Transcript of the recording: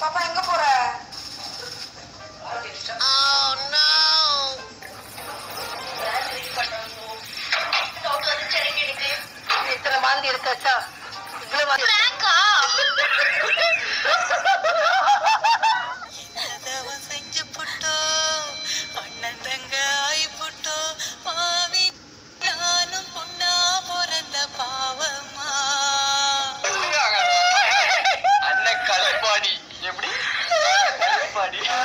பாப்பா எங்க போற? Oh, இத்தனை மாதிரி இருக்காச்சா இவ்வளவு Yeah.